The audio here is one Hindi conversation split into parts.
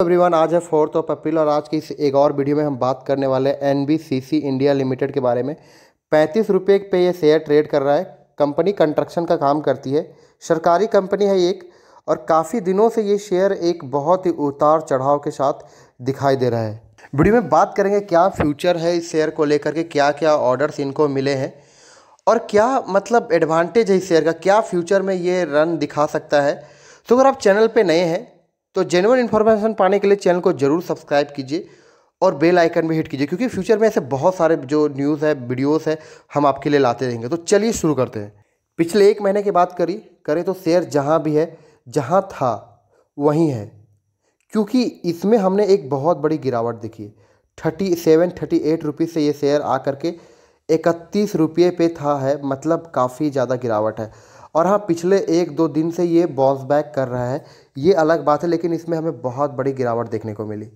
एवरीवन, आज है फोर्थ ऑफ़ अप्रैल और आज की इस एक और वीडियो में हम बात करने वाले हैं एन इंडिया लिमिटेड के बारे में। पैंतीस रुपये पे ये शेयर ट्रेड कर रहा है। कंपनी कंस्ट्रक्शन का काम करती है। सरकारी कंपनी है एक और काफ़ी दिनों से ये शेयर एक बहुत ही उतार चढ़ाव के साथ दिखाई दे रहा है। वीडियो में बात करेंगे क्या फ्यूचर है इस शेयर को लेकर के क्या क्या ऑर्डर्स इनको मिले हैं और क्या मतलब एडवांटेज है इस शेयर का, क्या फ्यूचर में ये रन दिखा सकता है। तो अगर आप चैनल पे नए हैं तो जेनवन इन्फॉर्मेशन पाने के लिए चैनल को ज़रूर सब्सक्राइब कीजिए और बेल आइकन भी हिट कीजिए, क्योंकि फ्यूचर में ऐसे बहुत सारे जो न्यूज़ है वीडियोस है, हम आपके लिए लाते रहेंगे। तो चलिए शुरू करते हैं। पिछले एक महीने की बात करी, करें तो शेयर जहाँ भी है, जहाँ था, वहीं है। क्योंकि इसमें हमने एक बहुत बड़ी गिरावट देखी। Thirty seven thirty eight rupees से ये शेयर आ करके इकतीस रुपये पे था है मतलब काफ़ी ज़्यादा गिरावट है। और हाँ पिछले एक दो दिन से ये बाउंस बैक कर रहा है। ये अलग बात है, लेकिन इसमें हमें बहुत बड़ी गिरावट देखने को मिली।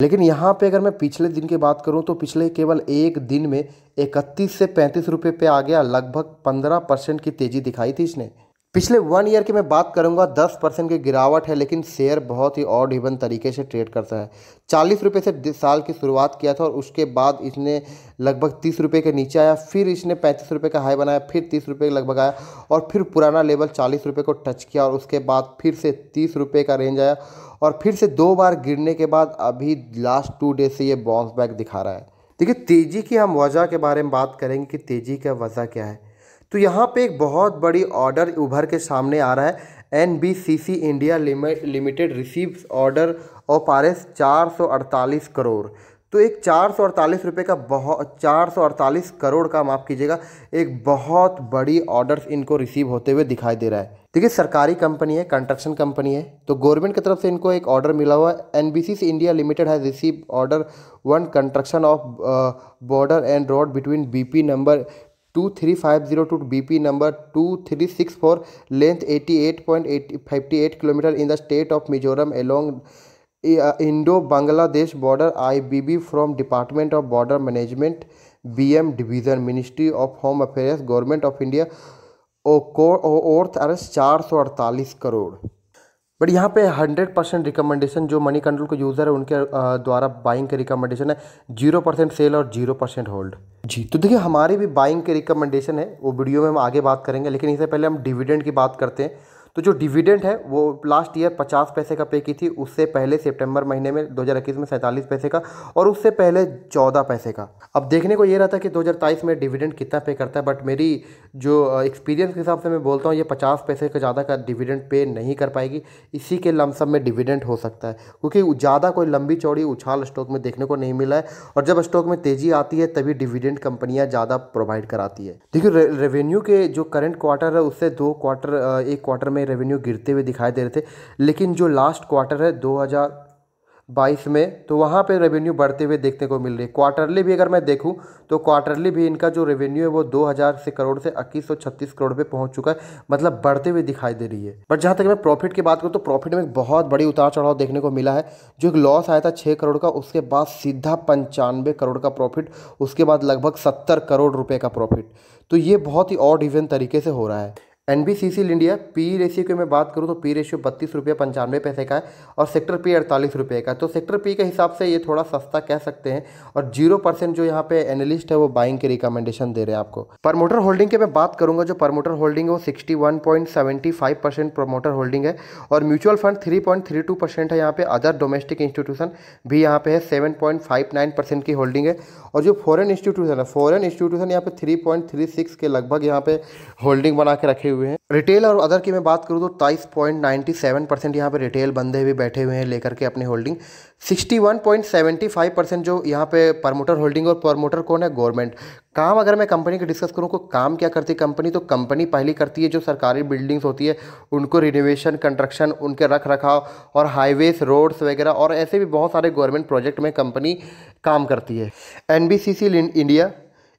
लेकिन यहाँ पे अगर मैं पिछले दिन की बात करूँ तो पिछले केवल एक दिन में इकतीस से पैंतीस रुपये पे आ गया। लगभग पंद्रह परसेंट की तेज़ी दिखाई थी इसने। पिछले वन ईयर की मैं बात करूँगा, दस परसेंट की गिरावट है, लेकिन शेयर बहुत ही ऑड इवन तरीके से ट्रेड करता है। चालीस रुपये से साल की शुरुआत किया था और उसके बाद इसने लगभग तीस रुपये के नीचे आया, फिर इसने पैंतीस रुपये का हाई बनाया, फिर तीस रुपये लगभग आया और फिर पुराना लेवल चालीस रुपये को टच किया और उसके बाद फिर से तीस रुपये का रेंज आया और फिर से दो बार गिरने के बाद अभी लास्ट टू डेज़ से ये बाउंस बैक दिखा रहा है। देखिए, तेज़ी की हम वजह के बारे में बात करेंगे कि तेज़ी का वजह क्या है। तो यहाँ पे एक बहुत बड़ी ऑर्डर उभर के सामने आ रहा है। N B C C India limited receive order of R S चार सौ अड़तालीस करोड़। तो एक चार सौ अड़तालीस रुपये का बहुत चार सौ अड़तालीस करोड़ का माफ़ कीजिएगा, एक बहुत बड़ी ऑर्डर इनको रिसीव होते हुए दिखाई दे रहा है। देखिए, सरकारी कंपनी है कंस्ट्रक्शन कंपनी है तो गवर्नमेंट की तरफ़ से इनको एक ऑर्डर मिला हुआ है। N B C India limited has receive order one construction of border and road between B P number two three five zero two B P number two three six four length eighty eight point eighty fifty eight kilometre in the state of Mizoram along Indo Bangladesh border I B B from department of border management B M division ministry of home affairs government of India ओ ओर्थ अरेस्ट चार सौ अड़तालीस करोड़ बट यहाँ पे हंड्रेड परसेंट रिकमेंडेशन जो मनी कंट्रोल के यूज़र है, उनके द्वारा बाइंग के रिकमेंडेशन है ज़ीरो परसेंट सेल और ज़ीरो परसेंट होल्ड जी तो देखिए हमारे भी बाइंग के रिकमेंडेशन है, वो वीडियो में हम आगे बात करेंगे, लेकिन इससे पहले हम डिविडेंड की बात करते हैं। तो जो डिविडेंड है, वो लास्ट ईयर पचास पैसे का पे की थी, उससे पहले सितंबर महीने में, दो हज़ार इक्कीस में सैंतालीस पैसे का और उससे पहले चौदह पैसे का। अब देखने को ये रहता कि दो हज़ार तेईस में डिविडेंड कितना पे करता है बट मेरी जो एक्सपीरियंस के हिसाब से मैं बोलता हूँ, ये पचास पैसे का ज़्यादा का डिविडेंड पे नहीं कर पाएगी। इसी के लमसम में डिविडेंड हो सकता है, क्योंकि ज़्यादा कोई लंबी चौड़ी उछाल स्टॉक में देखने को नहीं मिला है और जब स्टॉक में तेज़ी आती है, तभी डिविडेंड कंपनियाँ ज़्यादा प्रोवाइड कराती है। देखिए रेवेन्यू के जो करंट क्वार्टर है, उससे दो क्वार्टर एक क्वार्टर में रेवेन्यू गिरते हुए दिखाई दे रहे थे। लेकिन जो लास्ट क्वार्टर है 2022 में तो वहाँ पे रेवेन्यू बढ़ते हुए देखने को मिल रही है। क्वार्टरली भी अगर मैं देखूँ तो क्वार्टरली भी इनका जो रेवेन्यू है, वो 2000 से करोड़ से इक्कीस करोड़ पे पहुँच चुका है। मतलब बढ़ते हुए दिखाई दे रही है। बट जहाँ तक मैं प्रॉफिट की बात करूँ तो प्रॉफिट में बहुत बड़ी उतार चढ़ाव देखने को मिला है। जो एक लॉस आया था छः करोड़ का, उसके बाद सीधा पंचानवे करोड़ का प्रॉफिट उसके बाद लगभग सत्तर करोड़ रुपये का प्रॉफिट तो ये बहुत ही और इवन तरीके से हो रहा है। N B C C India, P ratio की मैं बात करूँ तो पी रेशियो बत्तीस रुपये पंचानवे पैसे का है और सेक्टर पी अड़तालीस रुपये का तो सेक्टर पी के हिसाब से ये थोड़ा सस्ता कह सकते हैं और ज़ीरो परसेंट जो यहाँ पे एनालिस्ट है वो बाइंग के रिकमेंडेशन दे रहे हैं आपको। प्रमोटर होल्डिंग की मैं बात करूँगा, जो प्रमोटर होल्डिंग है वो sixty one point seventy five percent promoter holding है और mutual fund three point three two percent है यहाँ पे अदर डोमेस्टिक इंस्टीट्यूशन भी यहाँ पे है, seven point five nine percent की होल्डिंग है और जो फॉरन इंस्टीट्यूशन है फॉरन इंस्टीट्यूशन यहाँ पे थ्री पॉइंट थ्री सिक्स के लगभग यहाँ पे होल्डिंग बना के रखे हुए हैं। रिटेल और अदर की मैं बात करूँ तो तेईस पॉइंट नाइन्टी सेवन परसेंट यहाँ पर रिटेल बंदे हुए बैठे हुए हैं लेकर के अपनी holding sixty one point seventy five percent जो यहाँ पे प्रमोटर होल्डिंग और प्रमोटर कौन है? गवर्नमेंट काम अगर मैं कंपनी की डिस्कस करूँ तो काम क्या करती है कंपनी तो कंपनी पहली करती है जो सरकारी बिल्डिंग्स होती है, उनको रिनोवेशन कंस्ट्रक्शन उनके रख रखाव और हाईवेज रोड्स वगैरह और ऐसे भी बहुत सारे गवर्नमेंट प्रोजेक्ट में कंपनी काम करती है। एनबीसीसी इंडिया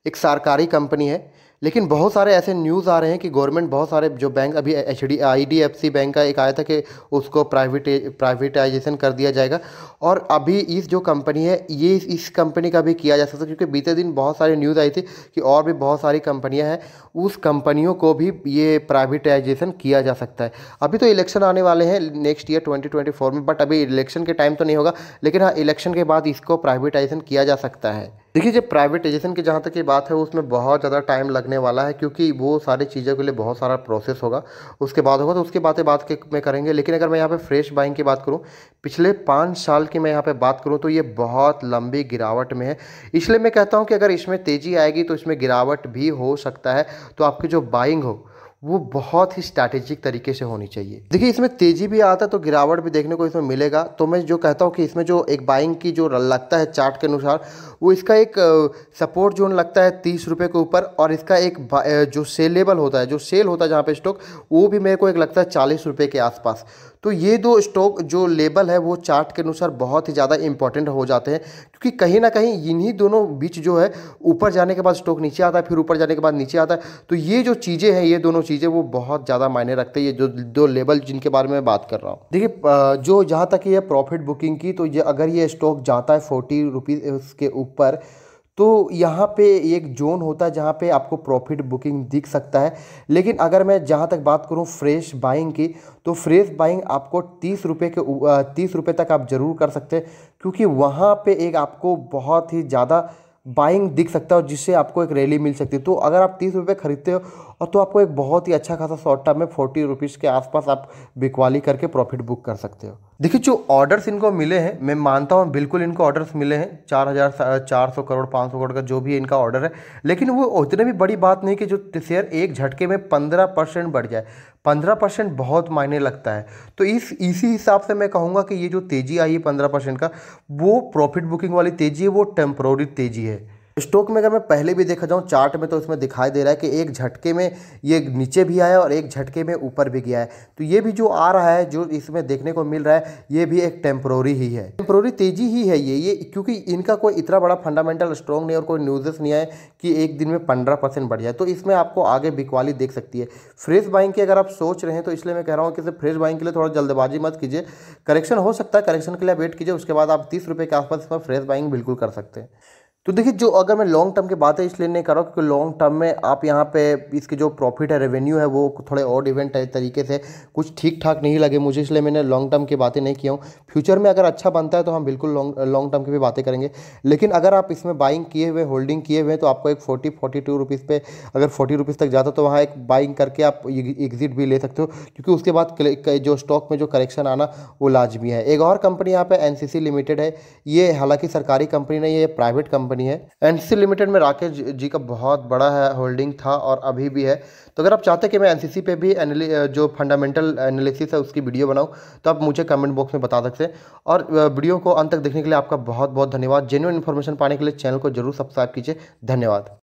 एक सरकारी कंपनी है। लेकिन बहुत सारे ऐसे न्यूज़ आ रहे हैं कि गवर्नमेंट बहुत सारे जो बैंक अभी H D I D F C bank का एक आया था कि उसको प्राइवेट प्राइवेटाइजेशन कर दिया जाएगा। और अभी इस जो कंपनी है, ये इस कंपनी का भी किया जा सकता है, क्योंकि बीते दिन बहुत सारी न्यूज़ आई थी कि और भी बहुत सारी कंपनियाँ हैं, उस कंपनियों को भी ये प्राइवेटाइजेशन किया जा सकता है। अभी तो इलेक्शन आने वाले हैं नेक्स्ट ईयर ट्वेंटी में बट अभी इलेक्शन के टाइम तो नहीं होगा, लेकिन हाँ इलेक्शन के बाद इसको प्राइवेटाइजेशन किया जा सकता है। देखिए, जब प्राइवेटाइजेशन की जहाँ तक की बात है, उसमें बहुत ज़्यादा टाइम लगने वाला है, क्योंकि वो सारी चीज़ों के लिए बहुत सारा प्रोसेस होगा। उसके बाद होगा तो उसकी बातें बात के में करेंगे। लेकिन अगर मैं यहाँ पे फ्रेश बाइंग की बात करूँ, पिछले पाँच साल की मैं यहाँ पे बात करूँ तो ये बहुत लंबी गिरावट में है। इसलिए मैं कहता हूँ कि अगर इसमें तेज़ी आएगी तो इसमें गिरावट भी हो सकता है। तो आपकी जो बाइंग हो वो बहुत ही स्ट्रैटेजिक तरीके से होनी चाहिए। देखिए, इसमें तेज़ी भी आता है तो गिरावट भी देखने को इसमें मिलेगा। तो मैं जो कहता हूँ कि इसमें जो एक बाइंग की जो लगता है चार्ट के अनुसार, वो इसका एक सपोर्ट जोन लगता है तीस रुपये के ऊपर, और इसका एक जो सेलेबल होता है, जो सेल होता है जहाँ पे स्टॉक वो भी मेरे को एक लगता है चालीस रुपये के आसपास। तो ये दो स्टॉक जो लेबल है, वो चार्ट के अनुसार बहुत ही ज़्यादा इंपॉर्टेंट हो जाते हैं, क्योंकि कहीं ना कहीं इन्हीं दोनों बीच जो है, ऊपर जाने के बाद स्टॉक नीचे आता है, फिर ऊपर जाने के बाद नीचे आता है। तो ये जो चीज़ें हैं, ये दोनों चीज़ें वो बहुत ज़्यादा मायने रखते हैं, ये जो दो लेबल जिनके बारे में बात कर रहा हूँ। देखिए जो जहाँ तक ये प्रॉफिट बुकिंग की तो ये अगर ये स्टॉक जाता है फोर्टी रुपीज़ के ऊपर तो यहाँ पे एक जोन होता है जहाँ पे आपको प्रॉफिट बुकिंग दिख सकता है। लेकिन अगर मैं जहाँ तक बात करूँ फ्रेश बाइंग की तो फ्रेश बाइंग आपको तीस रुपये के तीस रुपये तक आप ज़रूर कर सकते हैं। क्योंकि वहाँ पे एक आपको बहुत ही ज़्यादा बाइंग दिख सकता है और जिससे आपको एक रैली मिल सकती है। तो अगर आप तीस रुपये खरीदते हो और तो आपको एक बहुत ही अच्छा खासा शॉर्ट टर्म में फोर्टी रुपीज़ के आसपास आप बिकवाली करके प्रॉफिट बुक कर सकते हो। देखिए, जो ऑर्डर्स इनको मिले हैं, मैं मानता हूँ बिल्कुल इनको ऑर्डर्स मिले हैं, चार हज़ार, चार सौ करोड़, पाँच सौ करोड़ का जो भी इनका ऑर्डर है, लेकिन वो उतने भी बड़ी बात नहीं कि जो शेयर एक झटके में पंद्रह परसेंट बढ़ जाए। पंद्रह परसेंट बहुत मायने लगता है। तो इस, इसी हिसाब से मैं कहूँगा कि ये जो तेज़ी आई है पंद्रह परसेंट का, वो प्रॉफिट बुकिंग वाली तेज़ी है, वो टेम्प्रोरी तेज़ी है। स्टॉक में अगर मैं पहले भी देखा जाऊँ, चार्ट में तो इसमें दिखाई दे रहा है कि एक झटके में ये नीचे भी आया और एक झटके में ऊपर भी गया है। तो ये भी जो आ रहा है, जो इसमें देखने को मिल रहा है, ये भी एक टेम्प्रोरी ही है। टेम्प्रोरी तेज़ी ही है ये ये क्योंकि इनका कोई इतना बड़ा फंडामेंटल स्ट्रॉन्ग नहीं और कोई न्यूज़ नहीं आए कि एक दिन में पंद्रह परसेंट बढ़ जाए। तो इसमें आपको आगे बिकवाली देख सकती है। फ्रेश बाइंग की अगर आप सोच रहे हैं तो इसलिए मैं कह रहा हूँ कि फ्रेश बाइंग के लिए थोड़ा जल्दबाजी मत कीजिए। करेक्शन हो सकता है करेक्शन के लिए वेट कीजिए, उसके बाद आप तीस रुपये के आसपास इसमें फ्रेश बाइंग बिल्कुल कर सकते हैं। तो देखिए, जो अगर मैं लॉन्ग टर्म की बात है, इसलिए नहीं कर रहा हूँ, क्योंकि लॉन्ग टर्म में आप यहाँ पे इसके जो प्रॉफिट है रेवेन्यू है, वो थोड़े और इवेंट तरीके से कुछ ठीक ठाक नहीं लगे मुझे, इसलिए मैंने लॉन्ग टर्म की बातें नहीं किया हूँ। फ्यूचर में अगर अच्छा बनता है तो हम बिल्कुल लॉन्ग लॉन्ग टर्म की भी बातें करेंगे। लेकिन अगर आप इसमें बाइंग किए हुए होल्डिंग किए हुए तो आपको एक फोर्टी फोर्टी टू रुपीज़ पे अगर फोर्टी रुपीज़ तक जाता तो वहाँ एक बाइंग करके आप एग्जिट भी ले सकते हो, क्योंकि उसके बाद जो स्टॉक में जो करेक्शन आना, वो लाजमी है। एक और कंपनी यहाँ पर एन लिमिटेड है। ये हालाँकि सरकारी कंपनी नहीं है, ये प्राइवेट कंपनी है। एनसीसी लिमिटेड में राकेश जी का बहुत बड़ा है होल्डिंग था और अभी भी है। तो अगर आप चाहते हैं कि मैं एनसीसी पे भी जो फंडामेंटल एनालिसिस है उसकी वीडियो बनाऊँ तो आप मुझे कमेंट बॉक्स में बता सकते हैं। और वीडियो को अंत तक देखने के लिए आपका बहुत बहुत धन्यवाद। जेन्यून इन्फॉर्मेशन पाने के लिए चैनल को ज़रूर सब्सक्राइब कीजिए। धन्यवाद।